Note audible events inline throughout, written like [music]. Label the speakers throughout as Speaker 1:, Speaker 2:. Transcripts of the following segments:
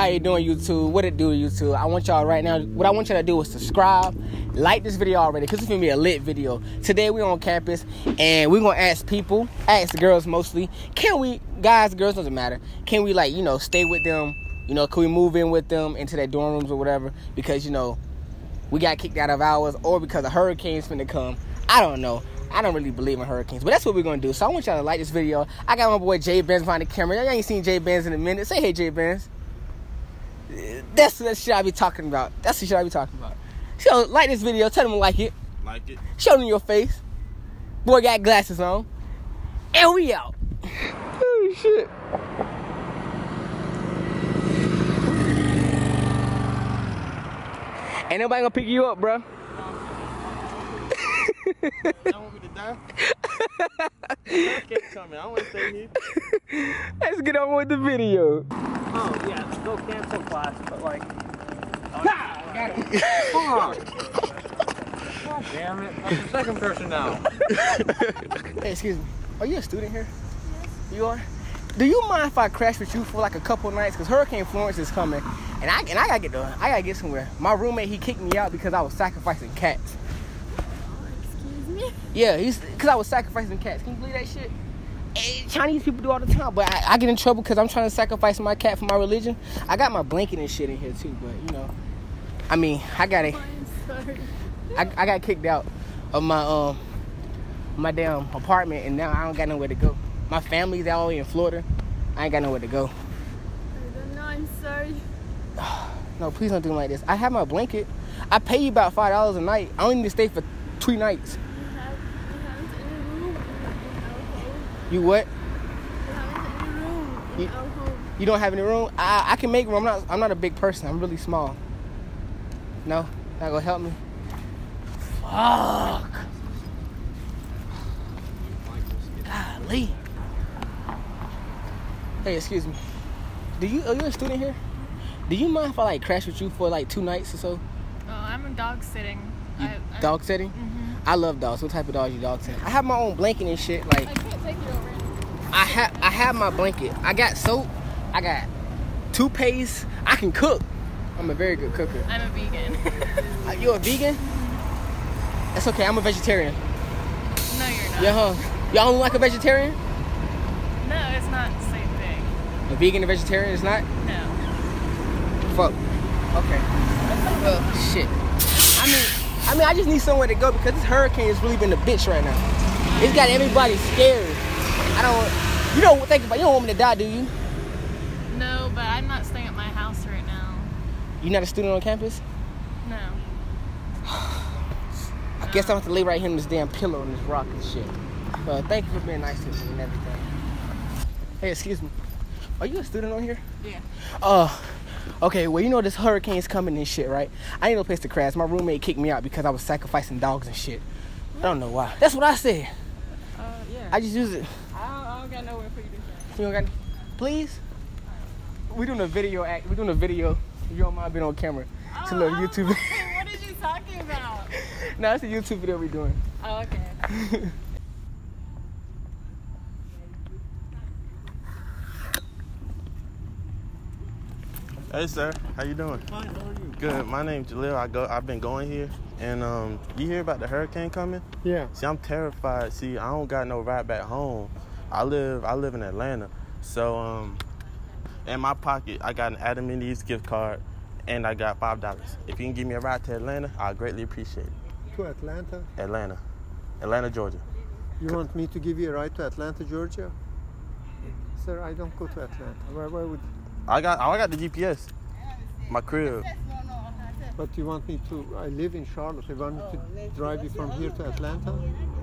Speaker 1: How you doing, YouTube? What it do, YouTube? I want y'all right now. What I want y'all to do is subscribe, like this video already, cause it's gonna be a lit video. Today we on campus, and we're gonna ask people, ask girls mostly, can we, guys, girls doesn't matter. Can we like, you know, stay with them? You know, can we move in with them into their dorm rooms or whatever? Because you know, we got kicked out of ours, or because a hurricane's finna come. I don't know. I don't really believe in hurricanes, but that's what we're gonna do. So I want y'all to like this video. I got my boy Jay Benz behind the camera. Y'all ain't seen Jay Benz in a minute. Say hey, Jay Benz. That's the shit I be talking about. That's the shit I be talking about. So like this video. Tell them to like it.
Speaker 2: Like it.
Speaker 1: Show them your face. Boy got glasses on. And we out. Oh shit. Ain't nobody gonna pick you up, bro.
Speaker 2: You want me to die? I kept coming. I want to stay here. [laughs]
Speaker 1: Let's get on with the video.
Speaker 3: Oh, yeah, go cancel class, but like.
Speaker 1: Come
Speaker 3: God damn it. I'm the second person now.
Speaker 1: Hey, excuse me. Are you a student here? Yes. You are? Do you mind if I crash with you for like a couple nights? Cause Hurricane Florence is coming, and I and I gotta get the I gotta get somewhere. My roommate he kicked me out because I was sacrificing cats. Yeah, he's because I was sacrificing cats. Can you believe that shit? Chinese people do all the time, but I, I get in trouble because I'm trying to sacrifice my cat for my religion. I got my blanket and shit in here too, but you know, I mean, I got it. I, I got kicked out of my um my damn apartment and now I don't got nowhere to go. My family's all in Florida. I ain't got nowhere to go.
Speaker 4: I don't know. I'm sorry. [sighs]
Speaker 1: No, please don't do me like this. I have my blanket. I pay you about five dollars a night. I only need to stay for three nights.
Speaker 4: You have, you haven't any room in our home.
Speaker 1: You what?
Speaker 4: You haven't any room in
Speaker 1: You-
Speaker 4: our home.
Speaker 1: You don't have any room? I I can make room. I'm not I'm not a big person. I'm really small. No, not gonna help me. Fuck. Golly. Hey, excuse me. Do you are you a student here? Do you mind if I like crash with you for like two nights or so?
Speaker 5: Oh, I'm a dog sitting.
Speaker 1: You
Speaker 5: I, I,
Speaker 1: dog sitting?
Speaker 5: Mhm.
Speaker 1: I love dogs. What type of dogs you dog sitting? I have my own blanket and shit. Like
Speaker 5: I can't take you over.
Speaker 1: I have I have my blanket. I got soap. I got toothpaste. I can cook. I'm a very good cooker.
Speaker 5: I'm a vegan. [laughs]
Speaker 1: Uh, you a vegan? That's okay. I'm a vegetarian.
Speaker 5: no, you're not.
Speaker 1: Yeah, huh? Y'all don't like a vegetarian?
Speaker 5: No, it's not the same thing.
Speaker 1: A vegan and vegetarian is not?
Speaker 5: No.
Speaker 1: Fuck. Okay. Well, shit. I mean, I mean, I just need somewhere to go because this hurricane has really been a bitch right now. It's got everybody scared. I don't. You don't think about. You don't want me to die, do you?
Speaker 5: No, but I'm not staying at my house right now.
Speaker 1: You not a student on campus?
Speaker 5: No. [sighs]
Speaker 1: I guess I'm gonna have to lay right here on this damn pillow and this rock and shit. But thank you for being nice to me and everything. Hey, excuse me. Are you a student on here?
Speaker 5: Yeah.
Speaker 1: Uh, okay, well, you know this hurricane's coming and shit, right? I ain't no place to crash. My roommate kicked me out because I was sacrificing dogs and shit. I don't know why. That's what I said.
Speaker 5: Uh, yeah.
Speaker 1: I just use it.
Speaker 5: I don't, I don't got nowhere for you.
Speaker 1: You don't got Please? We're doing a video act. We're doing a video. If you don't mind being on camera. It's a little
Speaker 5: Oh,
Speaker 1: YouTube.
Speaker 5: what are you [laughs] talking about?
Speaker 1: no, it's a YouTube video we're doing.
Speaker 5: Oh, okay. [laughs]
Speaker 2: Hey, sir. How you doing?
Speaker 3: Fine, how are you?
Speaker 2: Good. My name's Jalil. I go. I've been going here, and um, you hear about the hurricane coming?
Speaker 3: Yeah.
Speaker 2: See, I'm terrified. See, I don't got no ride back home. I live. I live in Atlanta, so um, in my pocket I got an Adam and Eve's gift card, and I got five dollars. If you can give me a ride to Atlanta, I greatly appreciate it.
Speaker 6: To Atlanta?
Speaker 2: Atlanta, Atlanta, Georgia.
Speaker 6: You want me to give you a ride to Atlanta, Georgia? Sir, I don't go to Atlanta. Why, why would?
Speaker 2: I got. I got the GPS. My crib.
Speaker 6: But you want me to? I live in Charlotte. I want me to drive you from here to Atlanta.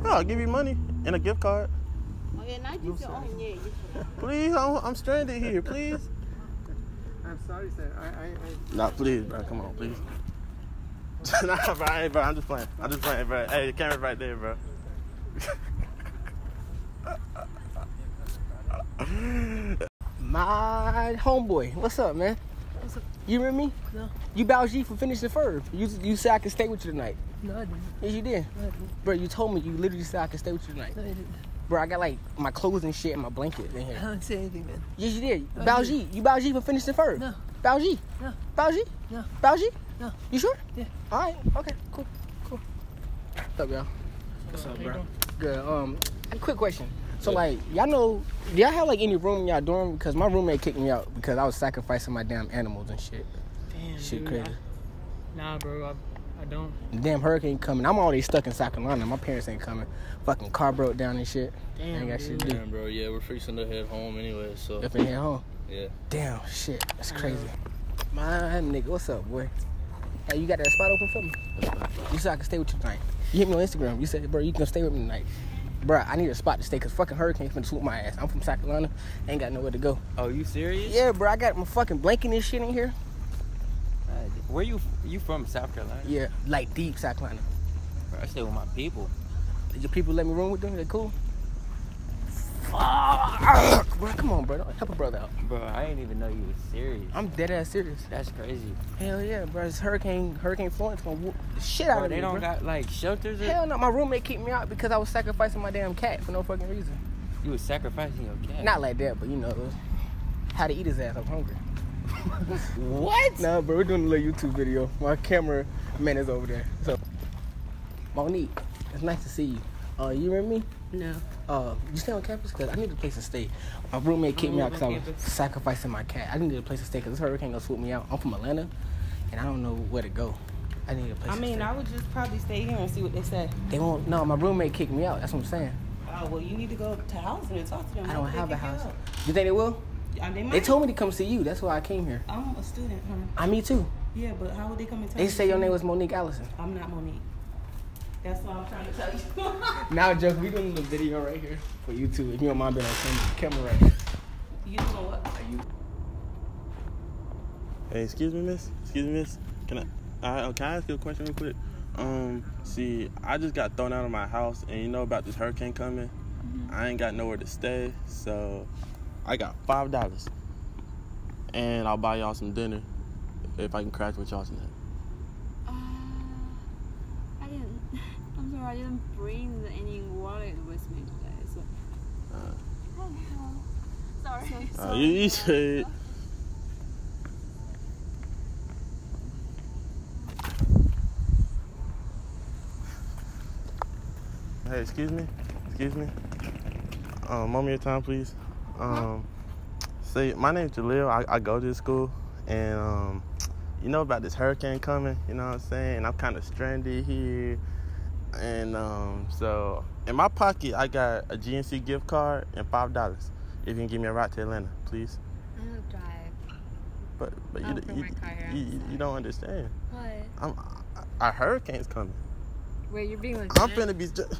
Speaker 2: No, I'll give you money and a gift card. [laughs] Please, I'm, I'm stranded here. Please.
Speaker 6: I'm sorry, sir. I, I, I
Speaker 2: Nah, please, bro. Come on, please. [laughs] nah, bro, hey, bro. I'm just playing. I'm just playing, bro. Hey, the camera's right there, bro. [laughs]
Speaker 1: My homeboy. What's up, man?
Speaker 5: What's up?
Speaker 1: You remember me?
Speaker 5: No.
Speaker 1: You Balji for finishing first. You you said I could stay with you tonight.
Speaker 5: No, I didn't.
Speaker 1: Yes, you did.
Speaker 5: No, I didn't.
Speaker 1: Bro, you told me you literally said I could stay with you tonight.
Speaker 5: No, I didn't.
Speaker 1: Bro, I got like my clothes and shit and my blanket in here.
Speaker 3: don't say anything, man.
Speaker 1: Yes, you did.
Speaker 3: I
Speaker 1: Balji. You Balji for finishing first?
Speaker 3: No.
Speaker 1: Balji?
Speaker 3: No.
Speaker 1: Balji?
Speaker 3: No.
Speaker 1: Balji?
Speaker 3: No.
Speaker 1: You sure?
Speaker 3: Yeah.
Speaker 1: All right. Okay. Cool. Cool. What's up, y'all? What's up, bro? Good. Um, quick question. So, like, y'all know, do y'all have like any room in y'all dorm? Because my roommate kicked me out because I was sacrificing my damn animals and shit.
Speaker 3: Damn,
Speaker 1: Shit
Speaker 3: dude,
Speaker 1: crazy.
Speaker 3: I- nah, bro, I, I don't.
Speaker 1: The damn hurricane coming. I'm already stuck in South Carolina. My parents ain't coming. Fucking car broke down and shit.
Speaker 3: Damn,
Speaker 1: ain't got shit to do.
Speaker 7: Damn, bro. Yeah, we're fixing to head home anyway. So
Speaker 1: Up in here home.
Speaker 7: yeah.
Speaker 1: Damn, shit. That's crazy. My nigga, what's up, boy? Hey, you got that spot open for me? You said I can stay with you tonight. You hit me on Instagram. You said, bro, you can stay with me tonight. Bro, I need a spot to stay because fucking hurricane's finna swoop my ass. I'm from South Carolina. Ain't got nowhere to go.
Speaker 8: Oh, you serious?
Speaker 1: Yeah, bro, I got my fucking blanket and shit in here.
Speaker 8: Where you you from? South Carolina?
Speaker 1: Yeah, like deep South Carolina.
Speaker 8: Bro, I stay with my people.
Speaker 1: Did your people let me room with them? They cool? Fuck, bro, come on, bro. Help a brother out.
Speaker 8: Bro, I didn't even know you was serious.
Speaker 1: I'm dead ass serious.
Speaker 8: That's crazy.
Speaker 1: Hell yeah, bro. It's Hurricane Hurricane Florence gonna whoop the shit out
Speaker 8: Bro,
Speaker 1: of
Speaker 8: they
Speaker 1: me,
Speaker 8: don't
Speaker 1: bro.
Speaker 8: got like shelters. Or,
Speaker 1: Hell no, my roommate kicked me out because I was sacrificing my damn cat for no fucking reason.
Speaker 8: You was sacrificing your cat.
Speaker 1: Not like that, but you know, how to eat his ass. I'm hungry.
Speaker 8: What?
Speaker 1: Nah, bro, we're doing a little YouTube video. My camera man is over there. So, Monique, it's nice to see you. Uh, you remember me?
Speaker 9: No.
Speaker 1: Uh, you stay on campus? Cause I need a place to stay. My roommate kicked me out because I was sacrificing my cat. I needed a place to stay because this hurricane gonna swoop me out. I'm from Atlanta, and I don't know where to go. I need a place.
Speaker 9: I
Speaker 1: to
Speaker 9: mean,
Speaker 1: stay.
Speaker 9: I would just probably stay here and see what they say.
Speaker 1: They won't. No, my roommate kicked me out. That's what I'm saying.
Speaker 9: Oh, well, you need to go to housing and talk to them.
Speaker 1: I don't have a house.
Speaker 9: out.
Speaker 1: You think they will?
Speaker 9: Yeah, they, might.
Speaker 1: They told me to come see you. That's why I came here.
Speaker 9: I'm a student, huh?
Speaker 1: I me too.
Speaker 9: Yeah, but how would they come and tell
Speaker 1: They
Speaker 9: me
Speaker 1: say your name
Speaker 9: you?
Speaker 1: was Monique Allison.
Speaker 9: I'm not Monique. That's what I'm trying to tell you. [laughs]
Speaker 1: Now, joke. We doing the video right here for YouTube. If you don't mind being on camera, camera right here.
Speaker 9: you doing what? Are you?
Speaker 2: Hey, excuse me, miss. Excuse me, miss. Can I? Uh, can I ask you a question real quick? Um, see, I just got thrown out of my house, and you know about this hurricane coming. I ain't got nowhere to stay, so I got five dollars, and I'll buy y'all some dinner if I can crash with y'all tonight.
Speaker 4: Uh, I didn't. [laughs] I'm sorry, I didn't bring any wallet with me today. So.
Speaker 2: Uh.
Speaker 4: Oh, no. Sorry.
Speaker 2: Uh, [laughs] you, you should. Hey, excuse me. Excuse me. Um, moment your time, please. Um, say my name's Jaleel. I, I go to this school, and um, you know about this hurricane coming. You know what I'm saying? I'm kind of stranded here, and um, so in my pocket I got a GNC gift card and five dollars. If you can give me a ride to Atlanta, please.
Speaker 4: I don't drive.
Speaker 2: But but you you,
Speaker 4: my car here,
Speaker 2: you, you, you don't understand.
Speaker 4: What?
Speaker 2: I'm a hurricane's coming.
Speaker 4: Wait, you're being legit?
Speaker 2: I'm finna be. Just,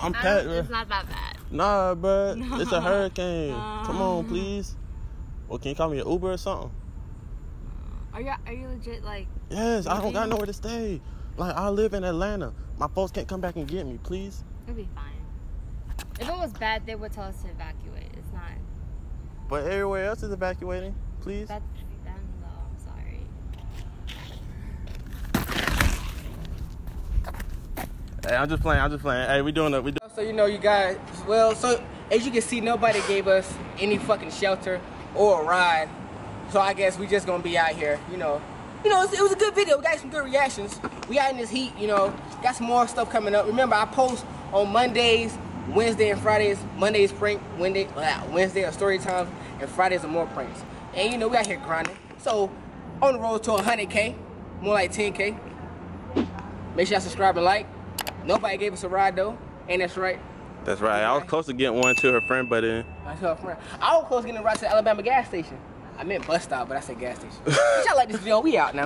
Speaker 2: I'm bro.
Speaker 4: It's not that bad.
Speaker 2: Nah, bro. [laughs] It's a
Speaker 4: No.
Speaker 2: hurricane. Come on,
Speaker 4: um,
Speaker 2: please. Well, can you call me an Uber or something?
Speaker 4: Are you are you legit like?
Speaker 2: Yes, I don't got nowhere to stay. Like I live in Atlanta. My folks can't come back and get me, please.
Speaker 4: It'll be fine. If it was bad, they would tell us to evacuate. It's not.
Speaker 2: But everywhere else is evacuating, please.
Speaker 4: That's them though. I'm sorry.
Speaker 2: Hey, I'm just playing. I'm just playing. Hey, we doing it. We doing.
Speaker 1: So you know, you guys. Well, so as you can see, nobody gave us any fucking shelter or a ride. So I guess we just gonna be out here. You know, you know, it was, a good video. We got some good reactions. We out in this heat. You know, got some more stuff coming up. Remember, I post on Mondays, Wednesday, and Fridays. Mondays prank, Wednesday, uh, Wednesday are story times, and Fridays are more pranks. And you know, we out here grinding. So on the road to 100k, more like 10k. Make sure y'all subscribe and like. Nobody gave us a ride though. Ain't that right?
Speaker 2: That's right. I was close to getting one to her friend, but then.
Speaker 1: I friend. I was close to getting a ride to the Alabama gas station. I meant bus stop, but I said gas station. [laughs] Y'all like this video, we out now.